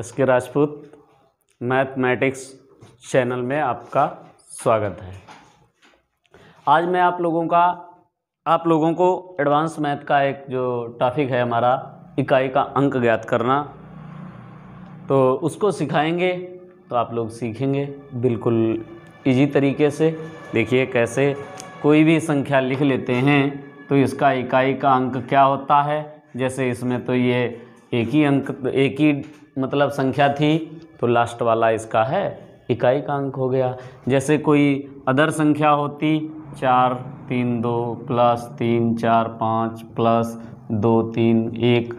S के Rajput, mathematics channel में आपका स्वागत है। आज मैं आप लोगों का, आप लोगों को एडवांस मैथ का एक जो टॉपिक है हमारा, इकाई का अंक ज्ञात करना तो उसको सिखाएँगे तो आप लोग सीखेंगे बिल्कुल इजी तरीके से। देखिए कैसे कोई भी संख्या लिख लेते हैं तो इसका इकाई का अंक क्या होता है? जैसे इसमें तो ये एक ही अंक, एक ही मतलब संख्या थी तो लास्ट वाला इसका है इकाई का अंक हो गया। जैसे कोई अदर संख्या होती, चार, तीन, दो प्लस तीन, चार, पाँच प्लस दो, तीन, एक।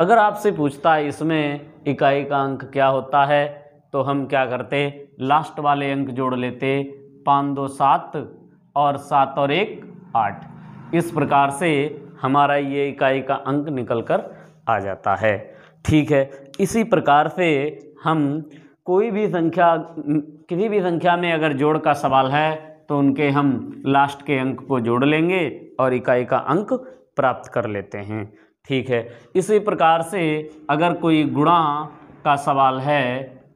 अगर आपसे पूछता है इसमें इकाई का अंक क्या होता है तो हम क्या करते लास्ट वाले अंक जोड़ लेते, पाँच, दो, सात, और सात और एक, आठ। इस प्रकार से हमारा ये इकाई का अंक निकल कर आ जाता है। ठीक है। इसी प्रकार से हम कोई भी संख्या, किसी भी संख्या में अगर जोड़ का सवाल है तो उनके हम लास्ट के अंक को जोड़ लेंगे और इकाई का अंक प्राप्त कर लेते हैं। ठीक है। इसी प्रकार से अगर कोई गुणा का सवाल है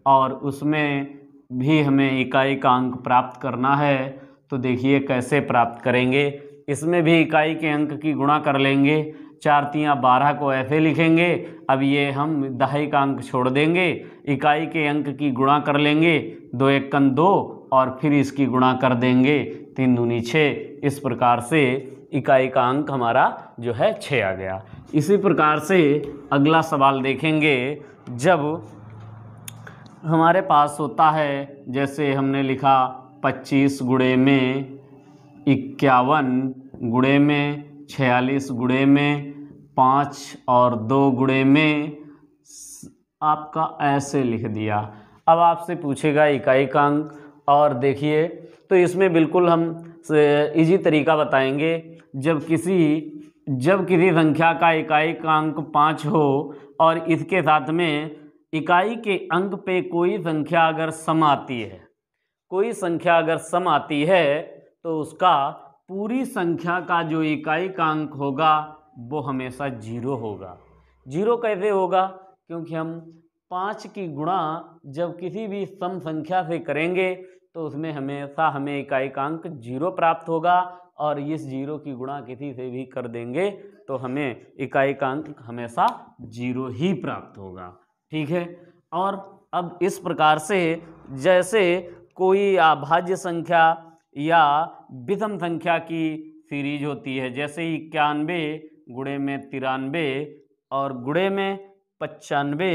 और उसमें भी हमें इकाई का अंक प्राप्त करना है तो देखिए कैसे प्राप्त करेंगे। इसमें भी इकाई के अंक की गुणा कर लेंगे चार तियाँ बारह को ऐसे लिखेंगे। अब ये हम दहाई का अंक छोड़ देंगे। इकाई के अंक की गुणा कर लेंगे। दो एक कन दो और फिर इसकी गुणा कर देंगे। तीन दूनी छः। इस प्रकार से इकाई का अंक हमारा जो है छः आ गया। इसी प्रकार से अगला सवाल देखेंगे। जब हमारे पास होता है, जैसे हमने लिखा, पच्चीस गुड़े में इक्यावन गुड़े में छियालीस गुड़े में, पाँच और दो गुड़े में आपका ऐसे लिख दिया। अब आपसे पूछेगा इकाई का अंक और देखिए तो इसमें बिल्कुल हम इजी तरीका बताएँगे। जब किसी जब किसी संख्या का इकाई का अंक पाँच हो, और इसके साथ में इकाई के अंक पे कोई संख्या अगर सम आती है, कोई संख्या अगर सम आती है तो उसका पूरी संख्या का जो इकाई का अंक होगा, वो हमेशा ज़ीरो होगा। ज़ीरो कैसे होगा? क्योंकि हम पाँच की गुणा जब किसी भी सम संख्या से करेंगे तो उसमें हमेशा हमें इकाई का अंक ज़ीरो प्राप्त होगा और इस ज़ीरो की गुणा किसी से भी कर देंगे तो हमें इकाई का अंक हमेशा ज़ीरो ही प्राप्त होगा। ठीक है? और अब इस प्रकार से जैसे कोई अभाज्य संख्या या विषम संख्या की सीरीज़ होती है। जैसे इक्यानवे गुड़े में तिरानवे और गुड़े में पचानवे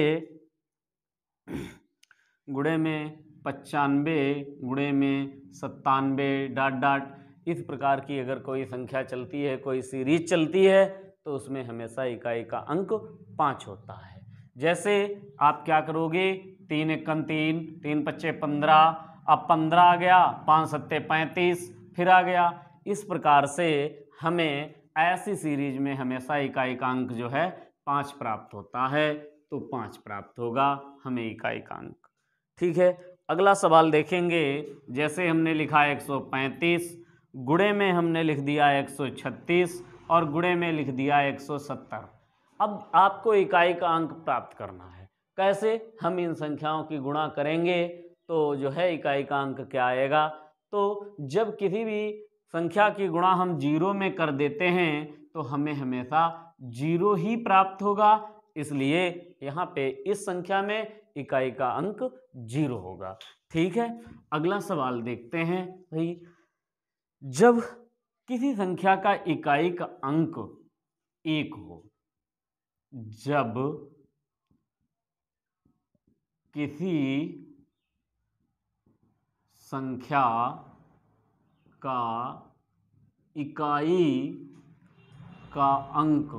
गुड़े में पचानवे गुड़े में सत्तानवे डाट डाट इस प्रकार की अगर कोई संख्या चलती है, कोई सीरीज़ चलती है तो उसमें हमेशा इकाई का अंक पाँच होता है। जैसे आप क्या करोगे? तीन इक्कन तीन तीन पच्चे पंद्रह अब पंद्रह आ गया, पाँच सत्ते पैंतीस, फिर आ गया। इस प्रकार से हमें ऐसी सीरीज़ में हमेशा इकाई का अंक जो है, पाँच प्राप्त होता है तो पाँच प्राप्त होगा हमें इकाई का अंक ठीक है, अगला सवाल देखेंगे। जैसे हमने लिखा 135 गुड़े में हमने लिख दिया 136 और गुड़े में लिख दिया 170 अब आपको इकाई का अंक प्राप्त करना है। कैसे? हम इन संख्याओं की गुणा करेंगे। तो जो है इकाई का अंक क्या आएगा? तो जब किसी भी संख्या की गुणा हम ज़ीरो में कर देते हैं तो हमें हमेशा ज़ीरो ही प्राप्त होगा। इसलिए यहाँ पे इस संख्या में इकाई का अंक ज़ीरो होगा। ठीक है? अगला सवाल देखते हैं। भाई, जब किसी संख्या का इकाई का अंक एक हो, जब किसी संख्या का इकाई का अंक,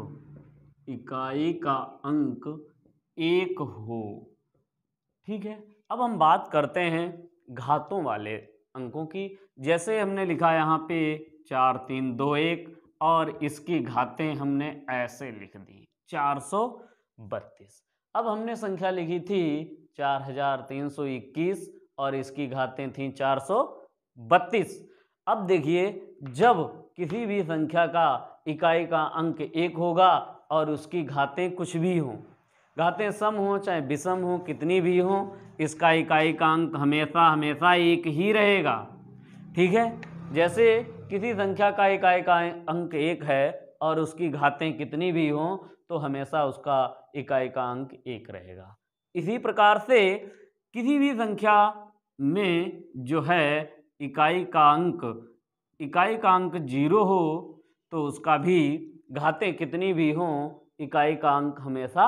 इकाई का अंक एक हो। ठीक है? अब हम बात करते हैं घातों वाले अंकों की। जैसे हमने लिखा यहाँ पे चार, तीन, दो, एक, और इसकी घातें हमने ऐसे लिख दी, चार सौ बत्तीस। अब हमने संख्या लिखी थी चार हज़ार तीन सौ इक्कीस और इसकी घातें थी चार सौ बत्तीस। अब देखिए, जब किसी भी संख्या का इकाई का अंक एक होगा और उसकी घातें कुछ भी हों, घातें सम हो, चाहे विषम हो, कितनी भी हो, इसका इकाई का अंक हमेशा हमेशा एक ही रहेगा। ठीक है? जैसे किसी संख्या का इकाई का अंक एक है और उसकी घातें कितनी भी हों तो हमेशा उसका इकाई का अंक एक रहेगा। इसी प्रकार से किसी भी संख्या में जो है इकाई का अंक, इकाई का अंक ज़ीरो हो तो उसका भी घातें कितनी भी हों, इकाई का अंक हमेशा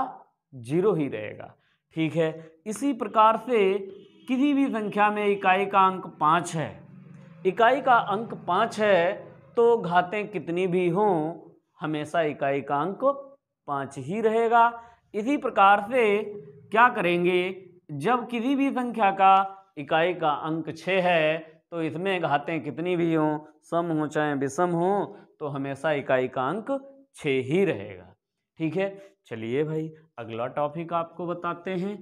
ज़ीरो ही रहेगा। ठीक है? इसी प्रकार से किसी भी संख्या में इकाई का अंक पाँच है। इकाई का अंक पाँच है तो घातें कितनी भी हों, हमेशा इकाई का अंक पाँच ही रहेगा। इसी प्रकार से क्या करेंगे? जब किसी भी संख्या का इकाई का अंक छः है तो इसमें घातें कितनी भी हों, सम हो चाहे विषम हो तो हमेशा इकाई का अंक छः ही रहेगा। ठीक है? चलिए भाई, अगला टॉपिक आपको बताते हैं,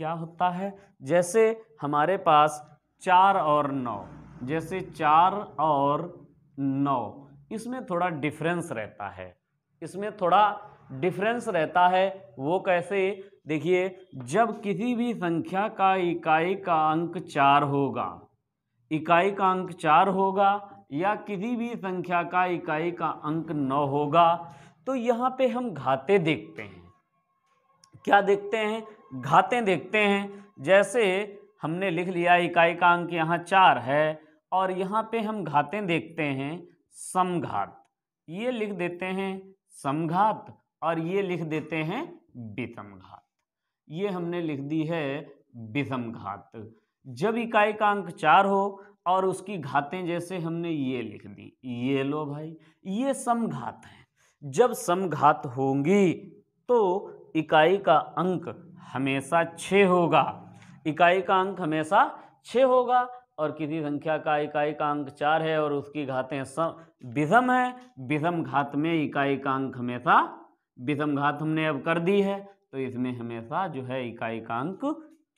क्या होता है? जैसे हमारे पास चार और नौ, जैसे चार और नौ, इसमें थोड़ा डिफरेंस रहता है, इसमें थोड़ा डिफरेंस रहता है, वो कैसे? देखिए, जब किसी भी संख्या का इकाई का अंक चार होगा, इकाई का अंक चार होगा या किसी भी संख्या का इकाई का अंक नौ होगा तो यहाँ पे हम घाते देखते हैं। क्या देखते हैं? घाते देखते हैं, जैसे हमने लिख लिया इकाई का अंक यहाँ चार है, और यहाँ पे हम घातें देखते हैं, समघात। ये लिख देते हैं, समघात। और ये लिख देते हैं विषम घात ये हमने लिख दी है विषम घात जब इकाई का अंक चार हो और उसकी घातें जैसे हमने ये लिख दी, ये लो भाई, ये समघात है। जब समघात होंगी तो इकाई का अंक हमेशा छः होगा। इकाई का अंक हमेशा छः होगा और किसी संख्या का इकाई का अंक चार है और उसकी घातें सम विषम है, विषम घात में इकाई का अंक हमेशा विषम घात हमने अब कर दी है तो इसमें हमेशा जो है इकाई का अंक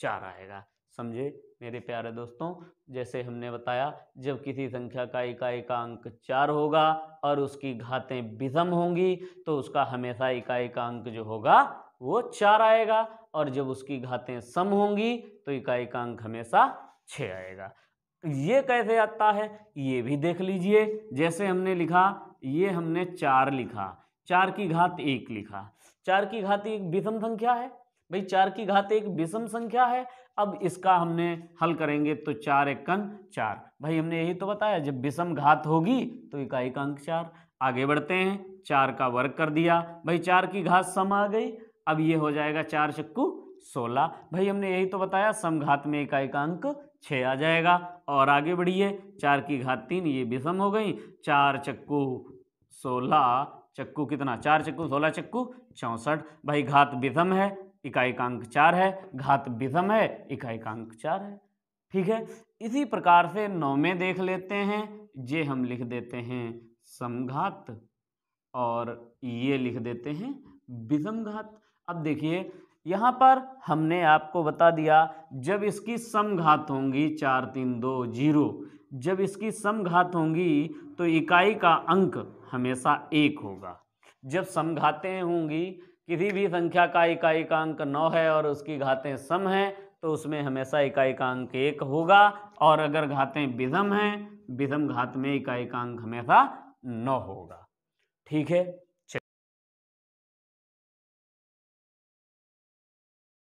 चार आएगा। समझे मेरे प्यारे दोस्तों? जैसे हमने बताया, जब किसी संख्या का इकाई का अंक चार होगा और उसकी घातें विषम होंगी तो उसका हमेशा इकाई का अंक जो होगा वो चार आएगा। और जब उसकी घातें सम होंगी तो इकाई का अंक हमेशा छः आएगा। ये कैसे आता है? ये भी देख लीजिए। जैसे हमने लिखा, ये हमने चार लिखा। चार की घात एक लिखा। चार की घात एक विषम संख्या है? भाई, चार की घात एक विषम संख्या है? अब इसका हमने हल करेंगे तो चार एक कन चार। भाई, हमने यही तो बताया, जब विषम घात होगी तो इकाई का अंक चार। आगे बढ़ते हैं, चार का वर्ग कर दिया। भाई, चार की घात सम आ गई। अब ये हो जाएगा चार चक्कू सोलह। भाई, हमने यही तो बताया समघात में इकाई का अंक छः आ जाएगा। और आगे बढ़िए, चार की घात तीन, ये विषम हो गई। चार चक्कू सोलह चक्कू कितना? चार चक्कू, सोलह चक्कू, चौंसठ। भाई घात विषम है इकाई का अंक चार है। घात विषम है इकाई का अंक चार है। ठीक है? इसी प्रकार से नौ में देख लेते हैं। ये हम लिख देते हैं समघात और ये लिख देते हैं विषम घात अब देखिए, यहाँ पर हमने आपको बता दिया, जब इसकी समघात होंगी चार तीन दो ज़ीरो, जब इसकी समघात होंगी तो इकाई का अंक हमेशा एक होगा। जब समघातें होंगी, किसी भी संख्या का इकाई का अंक नौ है और उसकी घातें सम हैं तो उसमें हमेशा इकाई का अंक एक होगा और अगर घातें विषम हैं, विषम घात में इकाई का अंक हमेशा नौ होगा। ठीक है?